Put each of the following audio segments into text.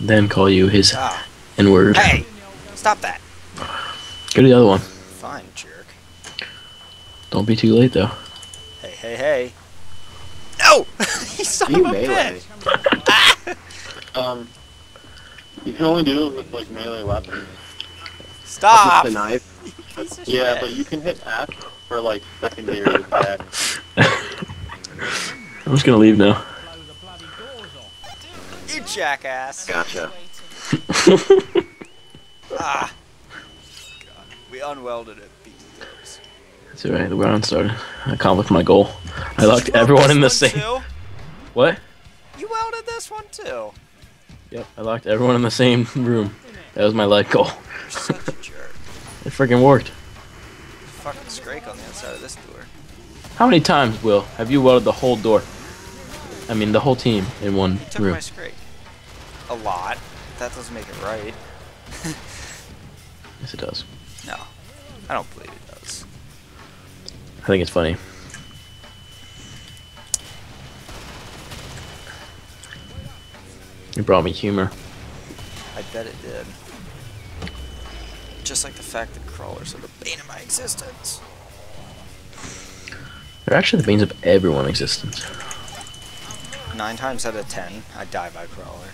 then call you his Ah. N word. Hey! Stop that. Go to the other one. Fine, jerk. Don't be too late though. Hey, hey, hey. No! you son You of melee. bitch! Um, you can only do it with like melee weapons. Stop! With the knife. Piece Yeah, shit. but you can hit F for like secondary attack. I'm just gonna leave now. You jackass. Gotcha. Ah. God. We unwelded it. Beat those. It's alright, the round started. I accomplished my goal. I locked everyone in the same. too? What? You welded this one too. Yep, I locked everyone in the same room. That was my life goal. You're such a jerk. It freaking worked. Fucking Scrake on the outside of this door. How many times, Will, have you welded the whole door? I mean, the whole team in one You took room. my Scrake. A lot. That doesn't make it right. Yes, it does. No. I don't believe it does. I think it's funny. It brought me humor. I bet it did. Just like the fact that crawlers are the bane of my existence. They're actually the beans of everyone's existence. Nine times out of ten, I die by crawler.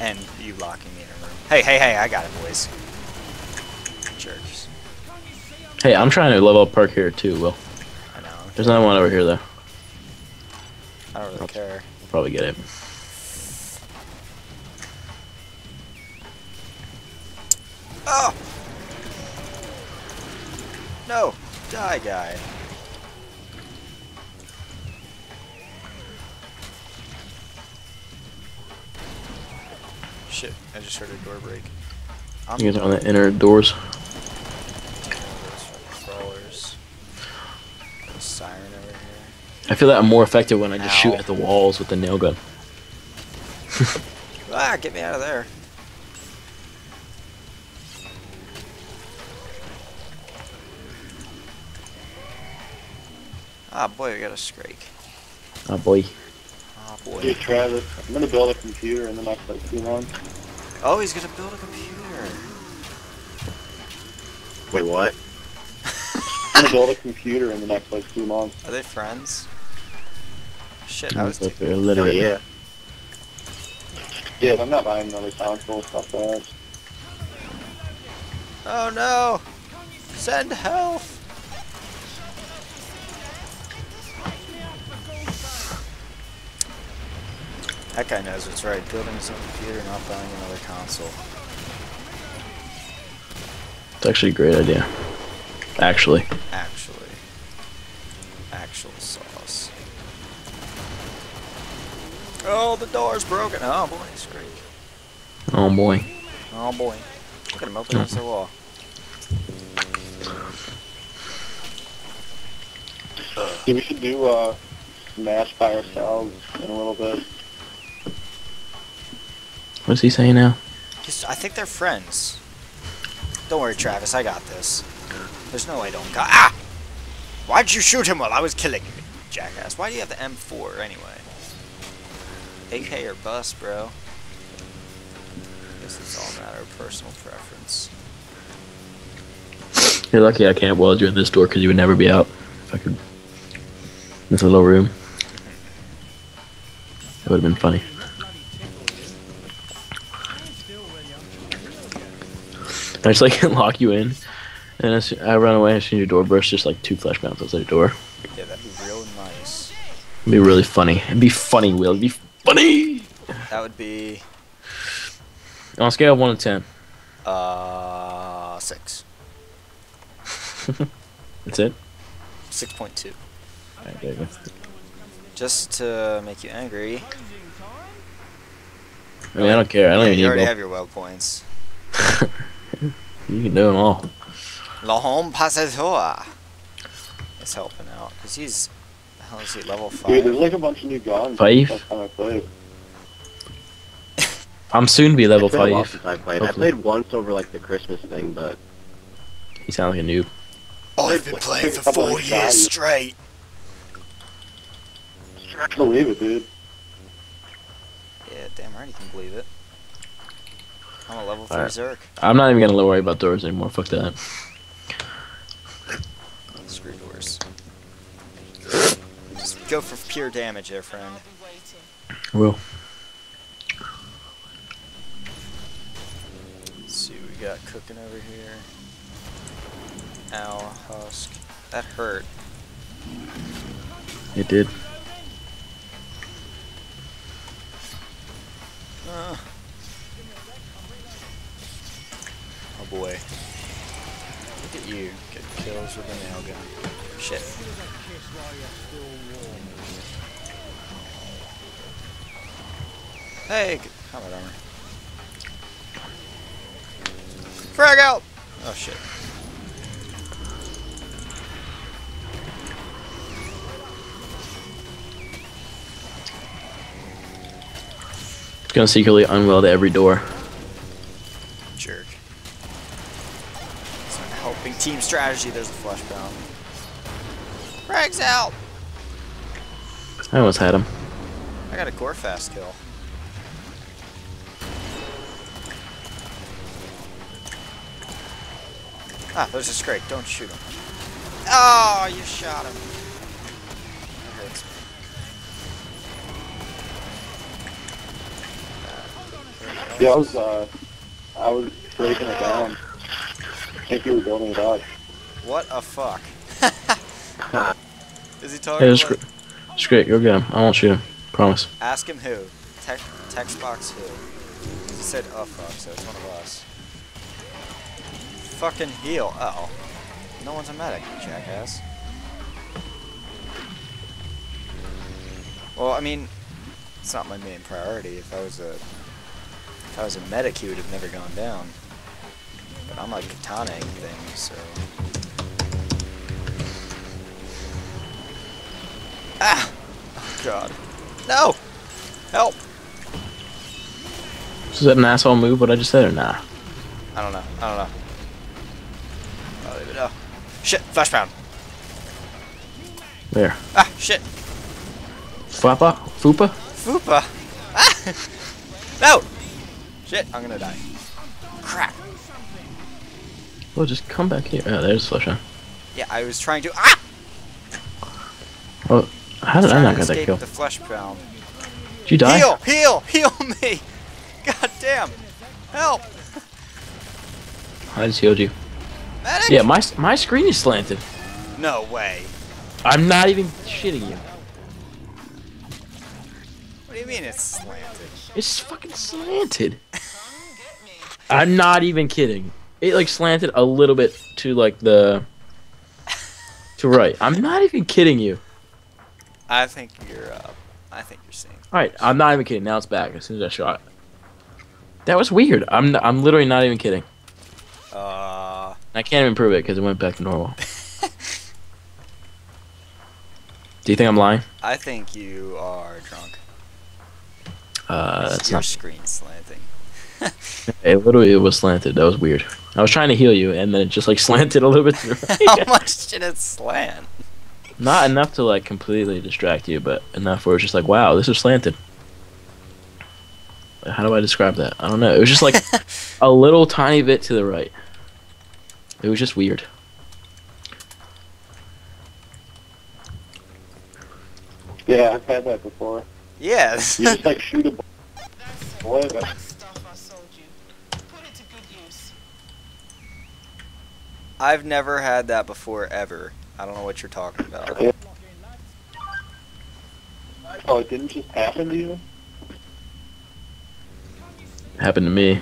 And you locking me in a room. Hey, hey, hey, I got it, boys. Jerks. Hey, I'm trying to level up perk here too, Will. I know. There's another one over here though. I don't really care. I'll probably get it. Oh! No! Die, guy. Shit, I just heard a door break. I'm You guys are on done. the inner doors. Crawlers. A siren over here. I feel that I'm more effective when I just shoot at the walls with the nail gun. Ah, get me out of there. Ah, boy, we got a Scrake. Oh boy. Ah, Hey boy. Travis, I'm gonna build a computer in the next like two months. Oh, he's gonna build a computer. Wait, what? I'm gonna build a computer in the next like two months. Are they friends? Shit, I was. If T- they're literate. yeah. Yeah, I'm not buying another console stuff like that. oh no! Send help! That guy knows what's right. Building his own computer, not buying another console. It's actually a great idea. Actually. Actually. Actual sauce. Oh, the door's broken. Oh boy, Scrake. Oh boy. Oh boy. Look at him open against the wall. Yeah, we should do uh, Smash by ourselves in a little bit. What's he saying now? He's, I think they're friends. Don't worry, Travis. I got this. There's no way I don't got. Ah! Why'd you shoot him while I was killing you, jackass? Why do you have the M4 anyway? AK or bust, bro. Guess it's all a matter of personal preference. You're lucky I can't weld you in this door because you would never be out if I could. This little room. That would have been funny. I just like lock you in, and as I run away, soon as your door burst just like two flesh pounds outside the door. Yeah, that'd be real nice. It'd be really funny. It'd be funny, Will. It'd be funny. That would be On a scale of one to ten, uh six, that's it. six point two. Alright, there you go. Just to make you angry. I mean, I don't care. I don't Yeah, even you need already have your weld points. You can do them all. La Home Passator. It's helping out. Because he's. the hell is he? Level 5? Dude, there's like a bunch of new guns. Five? I played. I'm soon to be level It's been a while five. since I played. I played once over like the Christmas thing, but You sound like a noob. I've been playing for four years straight. I can't believe it, dude. Yeah, Damn right you can believe it. I'm a level 3 Alright. Zerk. I'm not even gonna worry about doors anymore. Fuck that. Screw doors. Just go for pure damage there, friend. Will. Let's see what we got cooking over here. Ow, husk. That hurt. It did. Uh. Oh boy. Look at you. Get kills with a nail gun. Shit. Hey, combat armor. Frag out! Oh shit. It's gonna secretly unweld every door. Jerk. It's not helping team strategy. There's a flesh pound. Frags out! I almost had him. I got a gore fast kill. Ah, there's a Scrake. Don't shoot him. Oh, you shot him. That hurts me. Yeah, I was, uh, I was breaking it down. I think you were building it up. What a fuck. Is he Hey, talking it's about- great. It's great. You'll get him. I won't shoot him. Promise. Ask him who. Tech, text box who. He said, oh fuck, so it's one of us. Fucking heal. Uh oh. No one's a medic, you jackass. Well, I mean, it's not my main priority. If I was a, if I was a medic, he would have never gone down. But I'm like katanaing things, so. Ah! Oh god. No! Help! Is that an asshole move? What I just said or nah? I don't know. I don't know. I don't even know. Shit! Fleshpound! There. Ah! Shit! Fappa? Fupa? Fupa! Ah! No! Shit! I'm gonna die. Well, just come back here. Oh, there's Flesh on. Yeah, I was trying to. Ah! Oh, how did I trying not get that kill? the fleshpound. Did you die? Heal! Heal! Heal me! God damn! Help! I just healed you. Medic! Yeah, my my screen is slanted. No way. I'm not even shitting you. What do you mean it's slanted? It's fucking slanted. I'm not even kidding. It like slanted a little bit to like the to right. I'm not even kidding you. I think you're, uh, I think you're seeing. All right, I'm not even kidding. Now it's back as soon as I shot. That was weird. I'm n- I'm literally not even kidding. Uh, I can't even prove it because it went back to normal. Do you think I'm lying? I think you are drunk. Uh, that's Your not. screen slanting. It literally was slanted. That was weird. I was trying to heal you, and then it just like slanted a little bit to the right. How much did it slant? Not enough to like completely distract you, but enough where it's just like, wow, this is slanted. How do I describe that? I don't know. It was just like a little tiny bit to the right. It was just weird. Yeah, I've had that before. Yes. You just like shoot a bullet. stuff I sold you. Put it to good use. I've never had that before ever. I don't know what you're talking about. Yeah. Oh, it didn't just happen to you? Happened to me.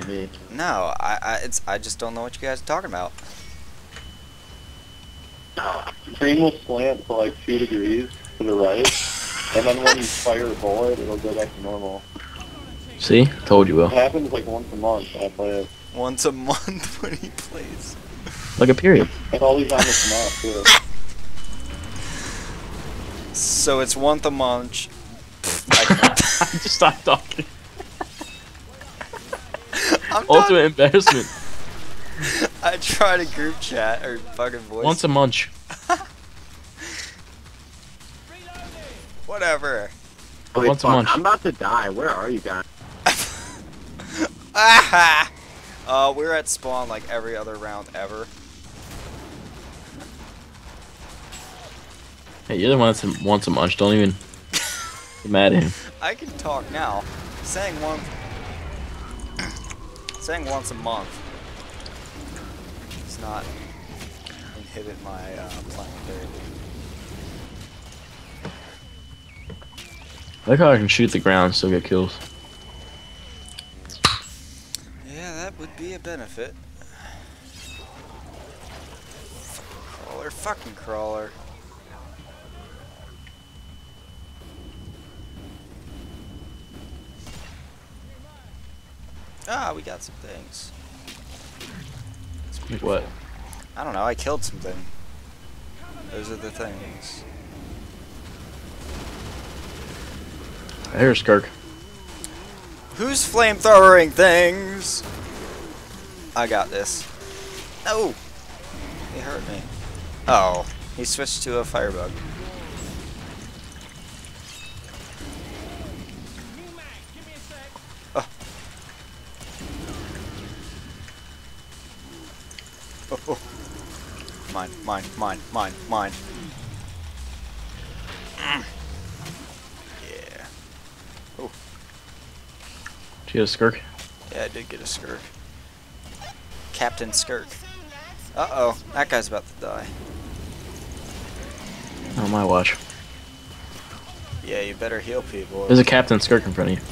No, I, I, it's, I just don't know what you guys are talking about. Screen will slant for like two degrees to the right, and then when you fire a bullet, it'll go back to normal. See, told you It happens like once a month. I play it. Once a month when he plays. Like a period. And always on this map too. So it's once a month. I, just stop talking. I'm Ultimate done. embarrassment. I tried a group chat or fucking voice. Once a munch. Whatever. Wait, Once a fuck, month. I'm about to die. Where are you guys? Ah! Uh, we're at spawn like every other round ever. Hey, you're the one that wants a munch. Don't even get mad at him. I can talk now. Saying one, saying once a month It's not inhibit my uh. I like how I can shoot the ground and still get kills. Yeah, that would be a benefit. Crawler, fucking crawler. Ah, we got some things. Like what? I don't know, I killed something. Those are the things. I Kirk. Who's flamethrowering things? I got this. No! He hurt me. Oh, he switched to a firebug. Oh. Oh, oh. Mine, mine, mine, mine, mine. Mm. Yeah. Oh. Did you get a skirk? Yeah, I did get a skirk. Captain Skirk. Uh oh, that guy's about to die. On my watch. Yeah, you better heal people. There's a captain skirk in front of you.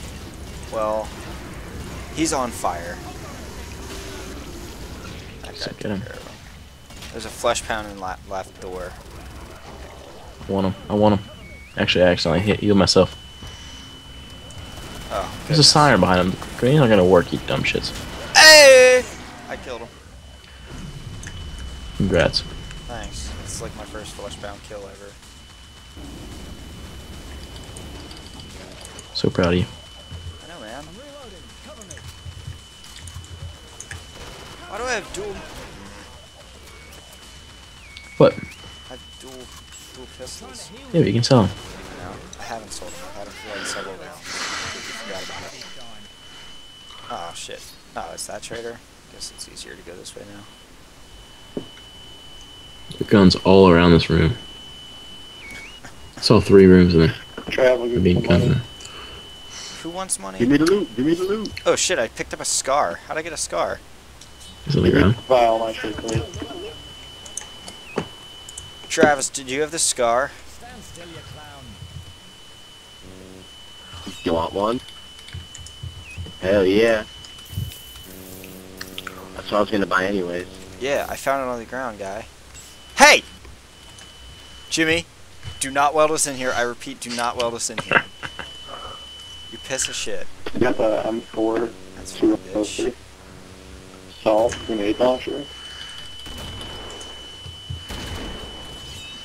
Well, he's on fire. That So guy get him. took care of him. There's a flesh pound in la left door. I want him. I want him. Actually, I accidentally hit healed myself. Oh, There's a goodness. siren behind him. Green's not gonna work, you dumb shits. Hey! I killed him. Congrats. Thanks. It's like my first flesh pound kill ever. So proud of you. I know, man. Why do I have dual? What? I have dual, dual pistols. Yeah, but you can sell him. No, I haven't sold them. I haven't like several rounds. Forgot about it. Oh shit. Oh, it's that trader. Guess it's easier to go this way now. The guns all around this room. I saw three rooms in there. Travel, There get being some in money. Who wants money? Give me the loot. Give me the loot. Oh shit! I picked up a scar. How'd I get a scar? It's on the ground. File my shit, please. Travis, did you have the scar? Stand still, you clown. You want one? Hell yeah. That's what I was gonna buy anyways. Yeah, I found it on the ground, guy. Hey! Jimmy, do not weld us in here. I repeat, do not weld us in here. You piss of shit. You got the M4 That's super fine, bitch. Salt grenade launcher.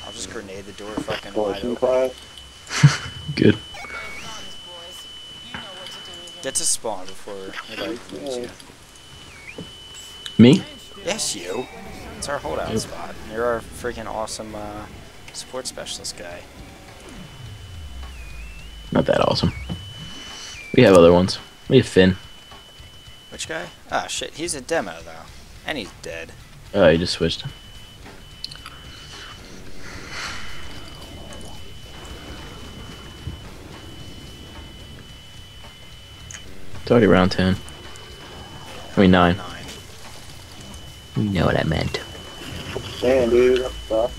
I'll just grenade the door fucking wide open. class. Good. Get to spawn before anybody moves you. Me? Yes, you. It's our holdout Yep. spot. You're our freaking awesome uh, support specialist guy. Not that awesome. We have other ones. We have Finn. Which guy? Ah, shit. He's a demo, though. And he's dead. Oh, he just switched. It's already round 10. I mean 9. Nine. You know what I meant. Damn, dude, that sucks.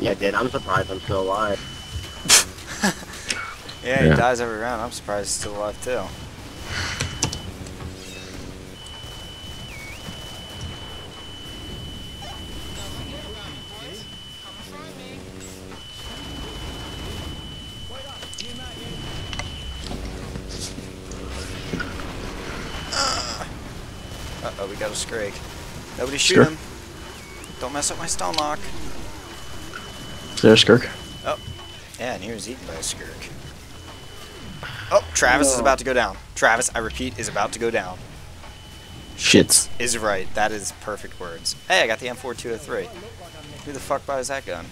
Yeah, dude, I'm surprised I'm still alive. Yeah, he Yeah. dies every round. I'm surprised he's still alive, too. Uh-oh, we got a Scrake. Nobody shoot Sure. him. Don't mess up my stone lock. Is there a skirk? Oh. Yeah, and he was eaten by a skirk. Oh, Travis is about to go down. Travis, I repeat, is about to go down. Shits. Is right. That is perfect words. Hey, I got the M4203. Who the fuck buys that gun?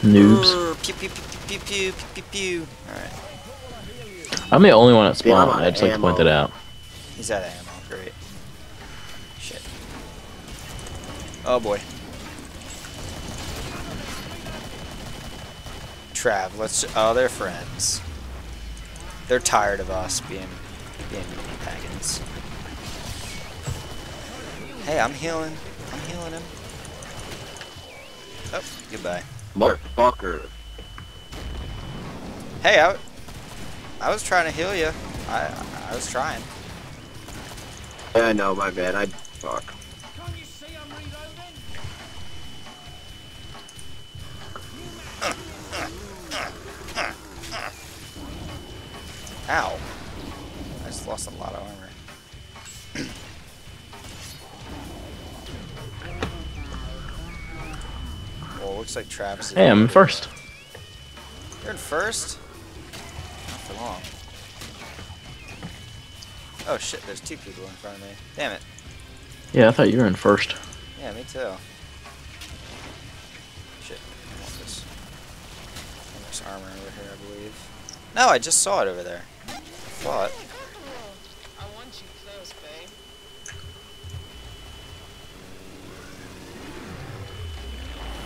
Noobs. Pew pew pew pew pew pew pew pew. Alright. I'm the only one at See, I'm spawn. I just like to point that out. He's out of ammo. Oh boy. Trav, let's. Oh, they're friends. They're tired of us being being pagans. Hey, I'm healing. I'm healing him. Oh, goodbye. Motherfucker. Hey, I, I was trying to heal you. I I was trying. Yeah, know, my bad. I fuck. Ow. I just lost a lot of armor. well, looks like Travis is Hey, I'm first. You're in first? Not for long. Oh shit, there's two people in front of me. Damn it. Yeah, I thought you were in first. Yeah, me too. Shit, I want this. And there's armor over here, I believe. No, I just saw it over there. I. I want you close, babe.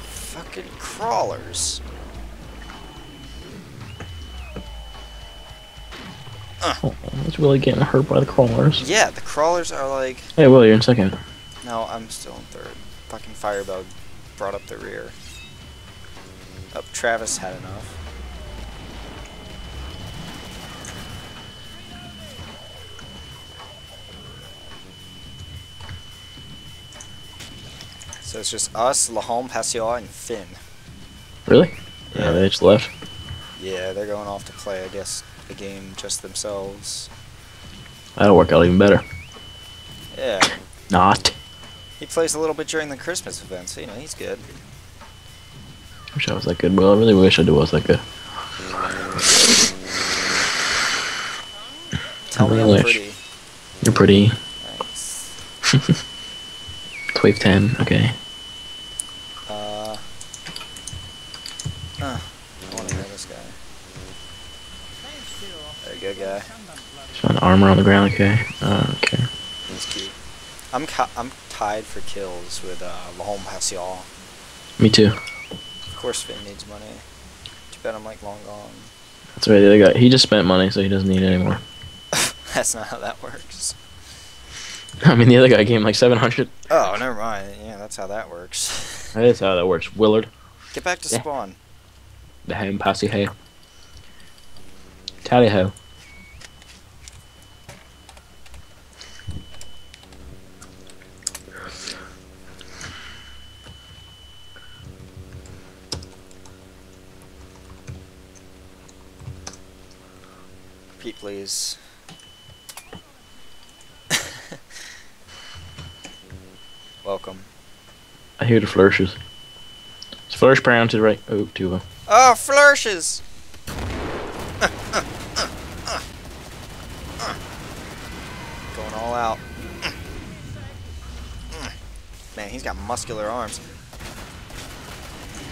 Fucking crawlers. Oh, it's really getting hurt by the crawlers. Yeah, the crawlers are like. Hey, Will, you're in second. No, I'm still in third. Fucking firebug brought up the rear. Oh, Travis had enough. So it's just us, Lahome, Pascal, and Finn. Really? Yeah, they just left. Yeah, they're going off to play, I guess, the game just themselves. That'll work out even better. Yeah, Not. he plays a little bit during the Christmas event, so you know he's good. Wish I was that good, Will. I really wish I was that good. Tell me really I'm wish. pretty. You're pretty. Nice. It's wave 10. Okay. Uh. Uh, I want to hear this guy. There you go, guy. Found armor on the ground. Okay. Uh, okay. I'm ca- I'm tied for kills with uh, Lahome Pascal. Me too. Of course, Finn needs money. Too bad I'm like long gone. That's right. The other guy. He just spent money, so he doesn't need it anymore. That's not how that works. I mean, the other guy gave him like 700. Oh, never mind. Yeah, that's how that works. That is how that works. Willard. Get back to Yeah. spawn. The ham passy hay. Tally ho. Repeat, please. Welcome. I hear the flourishes. It's flourish pair to the right. Oh, two of them. Oh, flourishes! Going all out. Man, he's got muscular arms.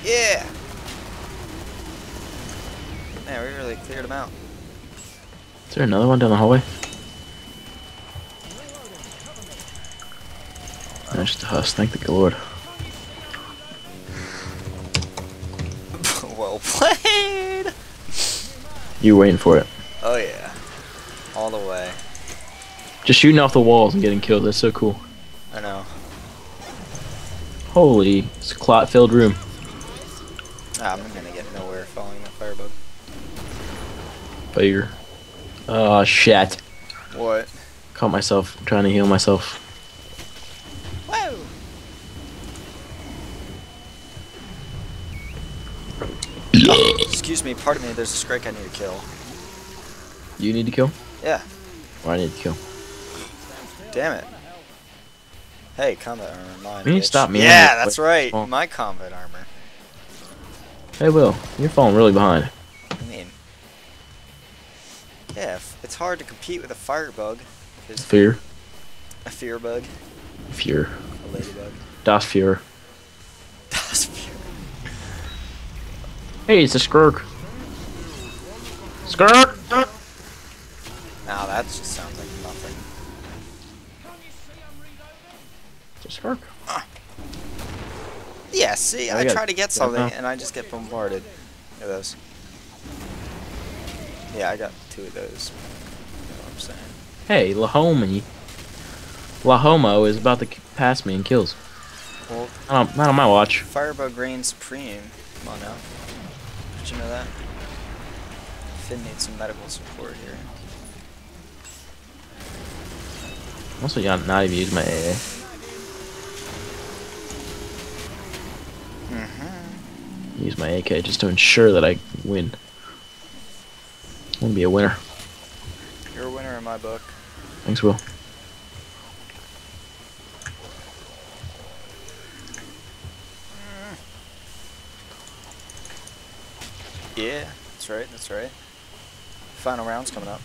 Yeah! Man, we really cleared him out. Is there another one down the hallway? That's just a husk. Thank the Lord. well played! You waiting for it. Oh yeah. All the way. Just shooting off the walls and getting killed. That's so cool. I know. Holy, it's a clot-filled room. Ah, I'm gonna get nowhere following that firebug. Fire. Oh shit. What? Caught myself trying to heal myself. Whoa! Excuse me, pardon me, there's a Scrake I need to kill. You need to kill? Yeah, Or I need to kill? damn it. Hey, combat armor, mine. Can You bitch. stop me Yeah, that's right. Oh. My combat armor. Hey Will, you're falling really behind. Yeah, it's hard to compete with a firebug. Fear. A fear bug. Fear. A ladybug. Das Fear. Das Fear. Hey, it's a skirk. Skirk! Now that just sounds like nothing. It's a skirk. Huh. Yeah, see, I, try to get something yeah, no. and I just get bombarded. Look at those. Yeah, I got two of those. You know what I'm saying? Hey, Lahomie. Lahomo is about to pass me and kills. Well, Not on, not on my watch. Firebug reigns supreme. Come on now. Did you know that? Finn needs some medical support here. Also, not, not even use my AA. Mm-hmm. Use my AK just to ensure that I win. I want to be a winner. You're a winner in my book. Thanks, Will. Yeah, that's right, that's right. Final round's coming up.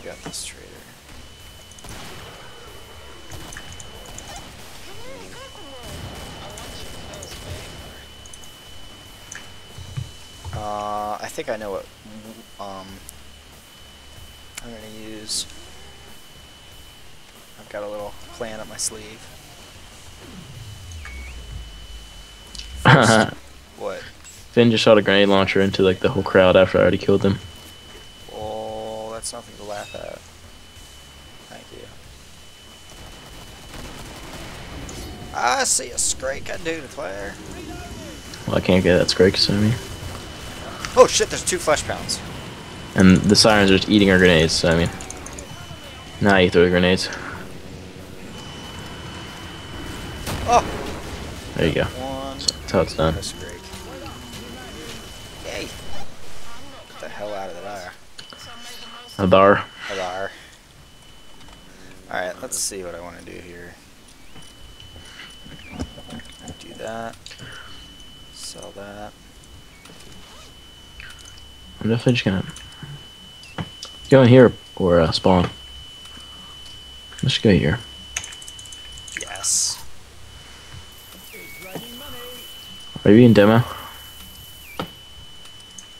You got this trader. Uh, I think I know what um, I'm gonna use. I've got a little plan up my sleeve. What? Finn just shot a grenade launcher into like the whole crowd after I already killed them. Oh, that's nothing to laugh at. Thank you. I see a scrake I do declare. Well, I can't get that Scrake, so I mean. Oh shit, there's two flesh pounds. And the sirens are just eating our grenades, so I mean. Now you throw the grenades. Oh! There you go. One. That's how it's done. Yay! Get the hell out of there. Adar. Hadar. Alright, let's see what I want to do here. Do that. Sell that. I'm definitely just gonna go in here or uh, spawn. Let's go here. Yes. Are you in demo?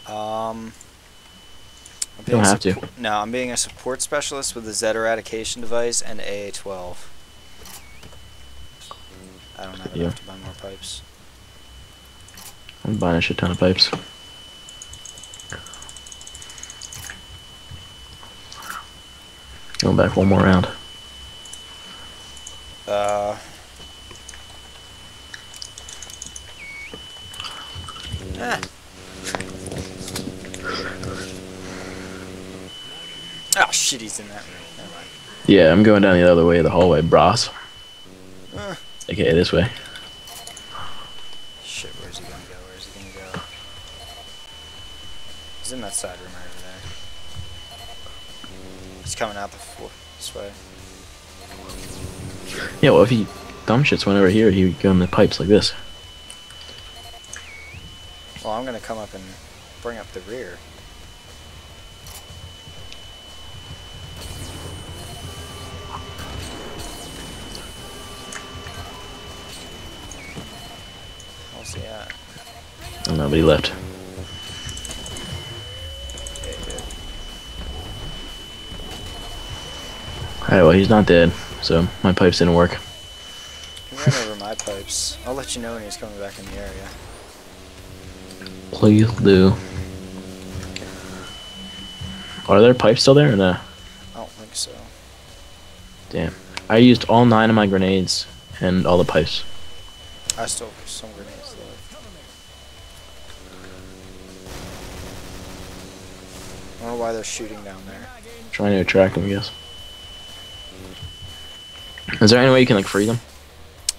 Um. I'm You don't have to. No, I'm being a support specialist with the Z eradication device and AA12. I don't have Yeah. enough to buy more pipes. I'm buying a shit ton of pipes. Going back one more round. Uh. Ah. Oh shit, he's in that room. Yeah, I'm going down the other way of the hallway, bros. Uh. Okay, this way. Shit, where's he gonna go? Where's he gonna go? He's in that side room right over there. Coming out the floor this way. Yeah, well, if he dumb shits went over here, he would go in the pipes like this. Well, I'm gonna come up and bring up the rear. How's he at? Oh, nobody left. Okay, good. Alright, well, he's not dead, so my pipes didn't work. He ran over my pipes. I'll let you know when he's coming back in the area. Please do. Are there pipes still there or no? I don't think so. Damn. I used all nine of my grenades and all the pipes. I still have some grenades left. I don't know why they're shooting down there. Trying to attract them, I guess. Is there any way you can like free them?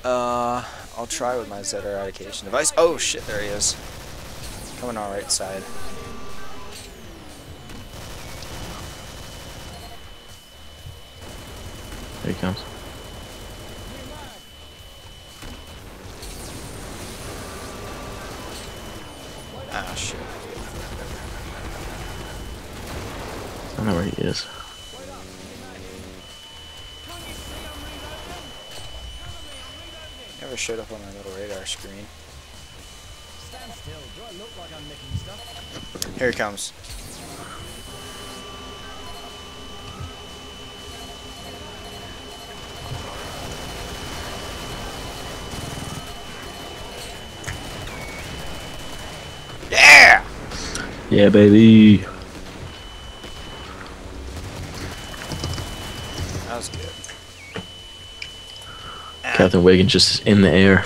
Uh, I'll try with my Z eradication device. Oh shit, there he is. Coming on right side. There he comes. Ah shit. I don't know where he is. never showed up on my little radar screen. Here he comes. Yeah! Yeah, baby. Captain Wiggins just in the air.